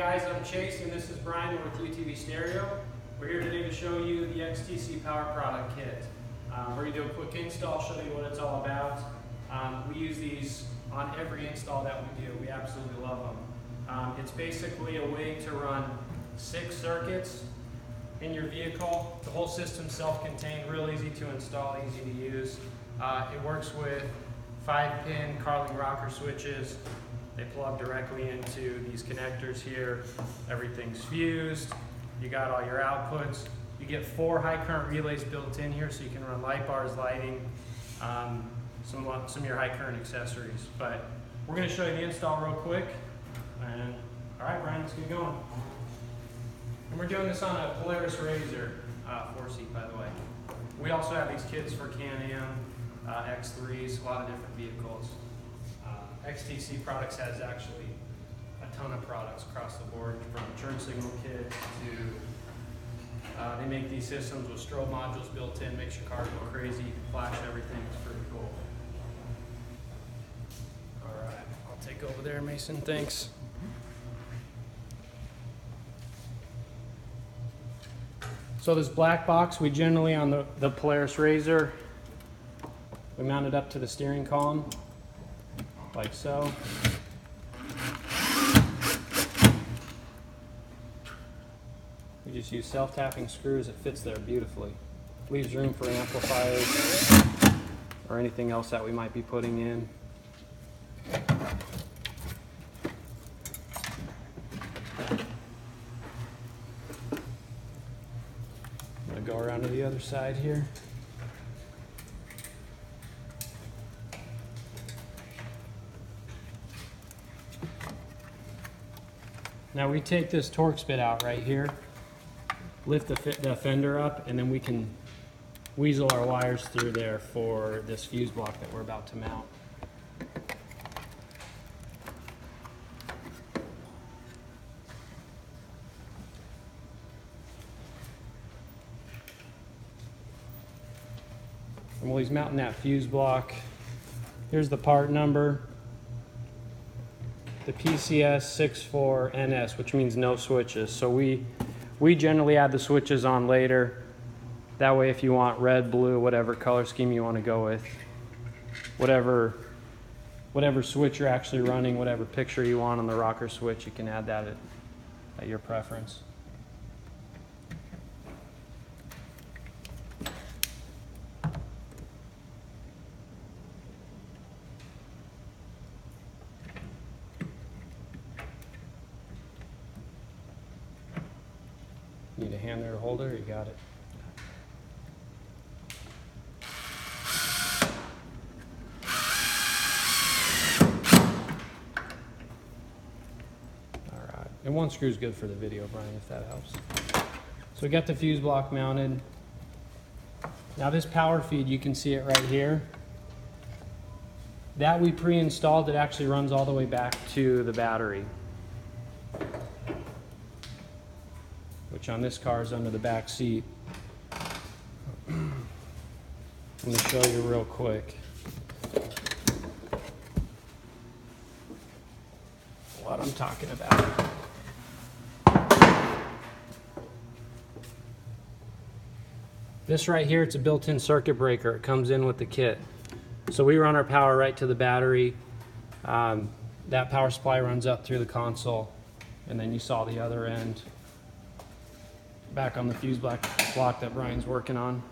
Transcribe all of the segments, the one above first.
guys, I'm Chase and this is Brian with UTV Stereo. We're here today to show you the XTC Power Product Kit. Um, we're going to do a quick install, show you what it's all about. Um, we use these on every install that we do. We absolutely love them. Um, it's basically a way to run six circuits in your vehicle. The whole system's self-contained, real easy to install, easy to use. Uh, it works with five pin Carling rocker switches. They plug directly into these connectors here. Everything's fused. You got all your outputs. You get four high current relays built in here so you can run light bars, lighting, um, some, some of your high current accessories. But we're gonna show you the install real quick. And all right, Brian, let's get going. And we're doing this on a Polaris RZR, uh, four seat by the way. We also have these kits for Can-Am, uh, X3s, a lot of different vehicles. XTC Products has actually a ton of products across the board, from turn signal kits to, uh, they make these systems with strobe modules built in, makes your car go crazy, flash everything, it's pretty cool. All right, I'll take over there, Mason, thanks. So this black box, we generally on the, the Polaris RZR, we mount it up to the steering column, like so. We just use self-tapping screws, it fits there beautifully. Leaves room for amplifiers or anything else that we might be putting in. I'm gonna go around to the other side here. Now we take this Torx bit out right here, lift the, the fender up, and then we can weasel our wires through there for this fuse block that we're about to mount. And while he's mounting that fuse block, here's the part number. The PCS 64NS, which means no switches. So we, we generally add the switches on later. That way if you want red, blue, whatever color scheme you want to go with, whatever, whatever switch you're actually running, whatever picture you want on the rocker switch, you can add that at, at your preference. Hand there to hold it, you got it? All right, and one screw's good for the video, Brian, if that helps. So we got the fuse block mounted. Now this power feed, you can see it right here. That we pre-installed, it actually runs all the way back to the battery. On this car is under the back seat. Let me show you real quick. What I'm talking about. This right here, it's a built-in circuit breaker. It comes in with the kit. So we run our power right to the battery. Um, that power supply runs up through the console, and then you saw the other end back on the fuse block, block that Brian's working on.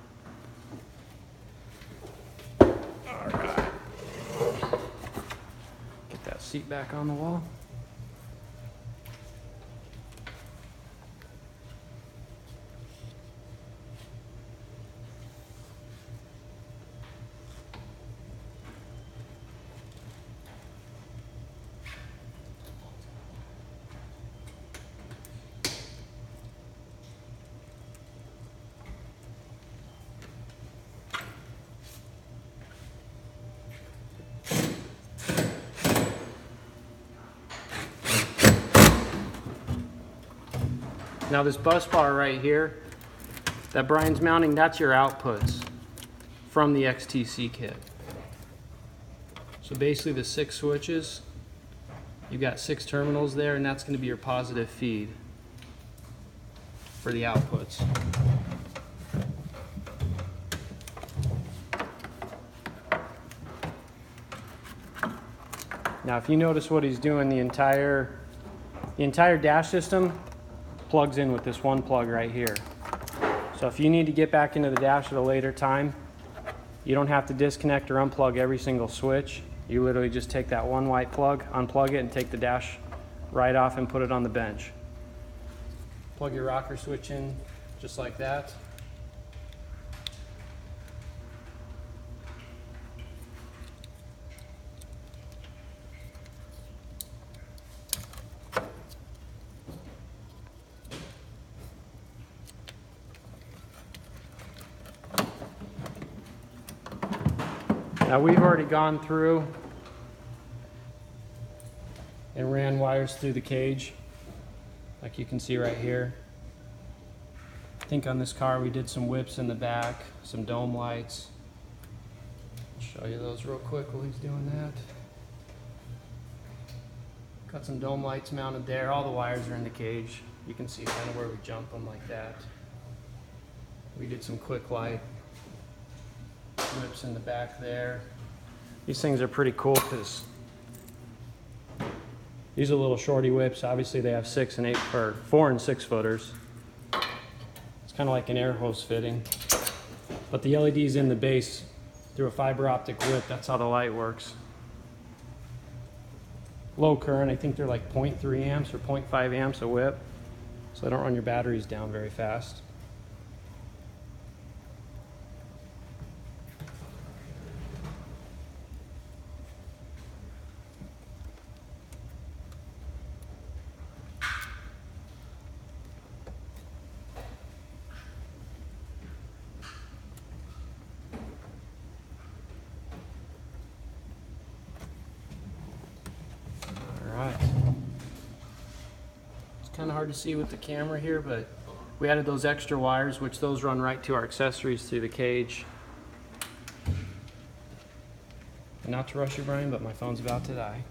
All right. Get that seat back on the wall. Now this bus bar right here that Brian's mounting, that's your outputs from the XTC kit. So basically the six switches You've got six terminals there, and that's going to be your positive feed for the outputs. Now, if you notice what he's doing, the entire the entire dash system plugs in with this one plug right here. So if you need to get back into the dash at a later time, you don't have to disconnect or unplug every single switch. You literally just take that one white plug, unplug it, and take the dash right off and put it on the bench. Plug your rocker switch in just like that. Now we've already gone through and ran wires through the cage, like you can see right here. I think on this car we did some whips in the back, some dome lights. Show you those real quick while he's doing that. Got some dome lights mounted there. All the wires are in the cage. You can see kind of where we jump them like that. We did some quick light whips in the back there. These things are pretty cool because these are little shorty whips. Obviously, they have six and eight or four and six footers. It's kind of like an air hose fitting, but the LED's in the base through a fiber optic whip. That's how the light works. Low current. I think they're like 0.3 amps or 0.5 amps a whip, so they don't run your batteries down very fast. It's kind of hard to see with the camera here, but we added those extra wires, which those run right to our accessories through the cage. And not to rush you, Brian, but my phone's about to die.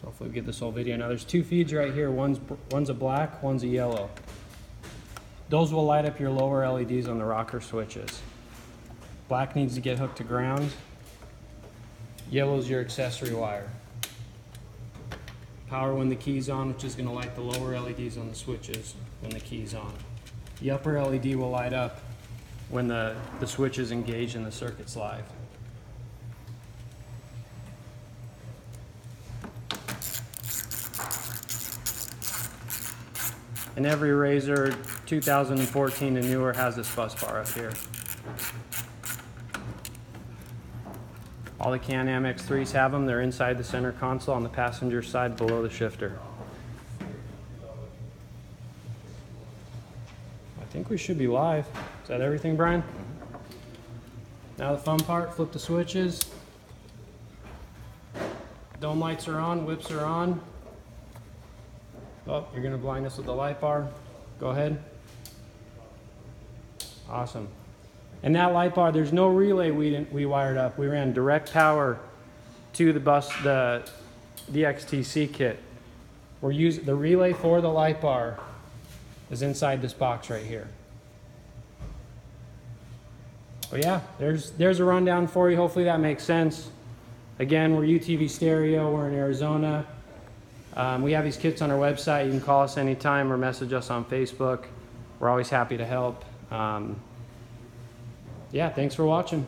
So hopefully we get this whole video. Now there's two feeds right here. One's, one's a black, one's a yellow. Those will light up your lower LEDs on the rocker switches. Black needs to get hooked to ground. Yellow's your accessory wire power when the key's on, which is going to light the lower LEDs on the switches when the key's on. The upper LED will light up when the, the switch is engaged and the circuit's live. And every RZR 2014 and newer has this bus bar up here. All the Can-Am X3s have them. They're inside the center console on the passenger side below the shifter. I think we should be live. Is that everything, Brian? Mm-hmm. Now the fun part, flip the switches. Dome lights are on, whips are on. Oh, you're gonna blind us with the light bar. Go ahead. Awesome. And that light bar, there's no relay we we wired up. We ran direct power to the bus, the, the XTC kit. We're using, the relay for the light bar is inside this box right here. But yeah, there's, there's a rundown for you. Hopefully that makes sense. Again, we're UTV Stereo. We're in Arizona. Um, we have these kits on our website. You can call us anytime or message us on Facebook. We're always happy to help. Um, yeah, thanks for watching.